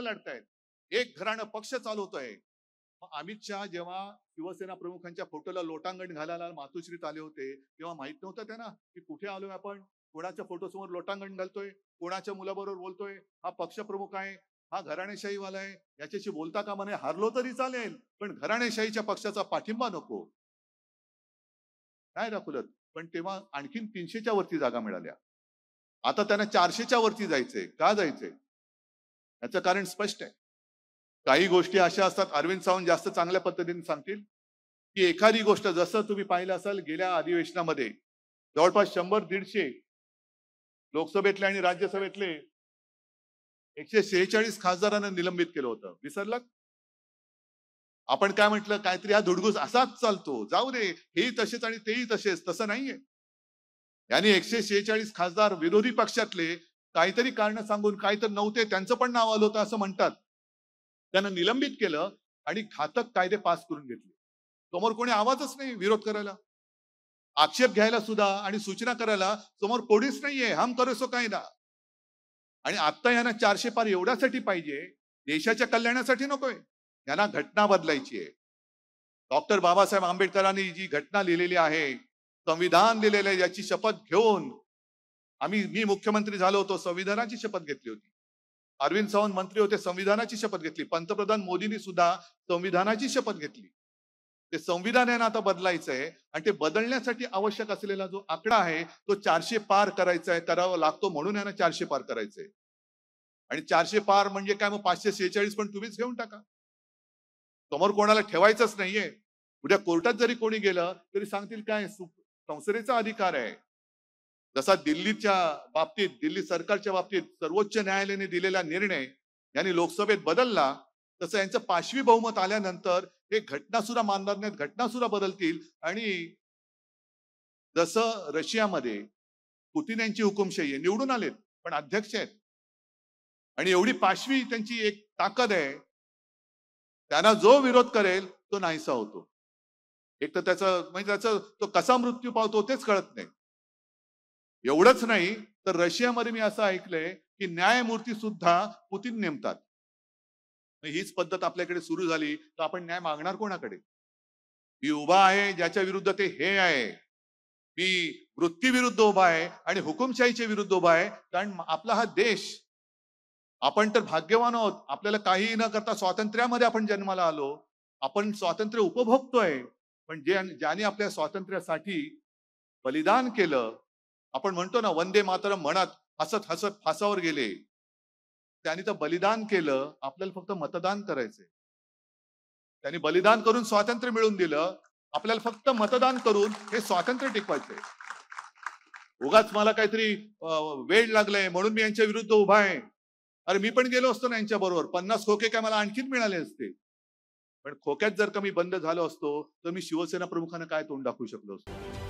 लढतायत. एक घराणं पक्ष चालवतोय अमित शहा जेव्हा शिवसेना प्रमुखांच्या फोटोला लोटांगण घालायला मातोश्रीत आले होते तेव्हा माहीत नव्हतं त्यांना की कुठे आलोय आपण? कोणाच्या फोटो समोर लोटांगण घालतोय? कोणाच्या मुलाबरोबर बोलतोय? हा पक्ष प्रमुख आहे? हा घराणेशाहीवाला आहे? याच्याशी बोलता का म्हणे हारलो तरी चालेल पण घराणेशाहीच्या पक्षाचा पाठिंबा नको. काय दाखवलं? पण तेव्हा आणखीन तीनशेच्या वरती जागा मिळाल्या. आता त्यांना चारशेच्या वरती जायचंय. का जायचंय? याचं कारण स्पष्ट आहे. काही गोष्टी अशा असतात अरविंद सावंत जास्त चांगल्या पद्धतीने सांगतील की एखादी गोष्ट जसं तुम्ही पाहिलं असाल गेल्या अधिवेशनामध्ये जवळपास शंभर दीडशे लोकसभेतले आणि राज्यसभेतले एकशे शेहेचाळीस खासदारांना निलंबित केलं होतं. विसरलं आपण काय म्हटलं? काहीतरी हा धुडगूस असाच चालतो. जाऊ दे हेही तसेच आणि तेही तसेच. तसं नाहीये. यांनी एकशे शेहेचाळीस खासदार विरोधी पक्षातले काहीतरी कारण सांगून काहीतरी नव्हते त्यांचं पण नाव आलं होतं असं म्हणतात. त्यांना निलंबित केलं आणि घातक कायदे पास करून घेतले. समोर कोणी आवाजच नाही विरोध करायला. आक्षेप घ्यायला सुद्धा आणि सूचना करायला समोर कोणीच नाहीये. हम करोसो काही कायदा. आणि आता यांना चारशे पार एवढ्यासाठी पाहिजे देशाच्या कल्याणासाठी नकोय. यांना घटना बदलायची आहे. डॉक्टर बाबासाहेब आंबेडकरांनी जी घटना लिहिलेली आहे संविधान लिहिलेलं आहे याची शपथ घेऊन आम्ही मी मुख्यमंत्री झालो होतो संविधानाची शपथ घेतली होती. अरविंद सावंत मंत्री होते संविधानाची शपथ घेतली. पंतप्रधान मोदींनी सुद्धा संविधानाची शपथ घेतली. ते संविधान आहे ना आता बदलायचं आहे आणि ते बदलण्यासाठी आवश्यक असलेला जो आकडा आहे तो चारशे पार करायचा आहे करावा लागतो म्हणून यांना चारशे पार करायचंय. आणि चारशे पार म्हणजे काय? मग पाचशे शेहेचाळीस पण तुम्हीच घेऊन टाका. समोर कोणाला ठेवायचंच नाहीये. उद्या कोर्टात जरी कोणी गेलं तरी सांगतील काय? सु- संसदेचा अधिकार आहे. जसा दिल्लीच्या बाबतीत दिल्ली सरकारच्या बाबतीत सर्वोच्च न्यायालयाने दिलेला निर्णय यांनी लोकसभेत बदलला तसं यांचं पाचवी बहुमत आल्यानंतर हे घटनासुरा सुद्धा मानणार नाहीत घटना सुद्धा बदलतील. आणि जसं रशियामध्ये पुतीन यांची हुकुमशाही आहे निवडून आलेत पण अध्यक्ष आहेत. आणि एवढी पाचवी त्यांची एक ताकद आहे त्यांना जो विरोध करेल तो नाहीसा होतो. एक तर त्याचा म्हणजे त्याचा तो कसा मृत्यू पावतो तेच कळत नाही. एवढंच नाही तर रशियामध्ये मी असं ऐकलंय की न्यायमूर्ती सुद्धा पुतीन नेमतात. हीच पद्धत आपल्याकडे सुरू झाली तर आपण न्याय मागणार कोणाकडे? मी उभा आहे ज्याच्या विरुद्ध ते हे आहे. मी वृत्तीविरुद्ध उभा आहे आणि हुकुमशाहीच्या विरुद्ध उभा आहे कारण आपला हा देश आपण तर भाग्यवान आहोत. आपल्याला काहीही न करता स्वातंत्र्यामध्ये आपण जन्माला आलो. आपण स्वातंत्र्य उपभोगतोय. पण जे ज्याने आपल्या स्वातंत्र्यासाठी बलिदान केलं आपण म्हणतो ना वंदे मातरम म्हणत हसत हसत फासावर गेले. त्यांनी तर बलिदान केलं आपल्याला फक्त मतदान करायचंय. त्यांनी बलिदान करून स्वातंत्र्य मिळवून दिलं आपल्याला फक्त मतदान करून हे स्वातंत्र्य टिकवायचंय. उगाच मला काहीतरी वेळ लागलाय म्हणून मी यांच्या विरुद्ध उभा आहे. अरे मी पण गेलो असतो ना यांच्या बरोबर. पन्नास खोके काय मला आणखीन मिळाले असते. पण खोक्यात जर का मी बंद झालो असतो तर मी शिवसेना प्रमुखांना काय तोंड दाखवू शकलो असतो?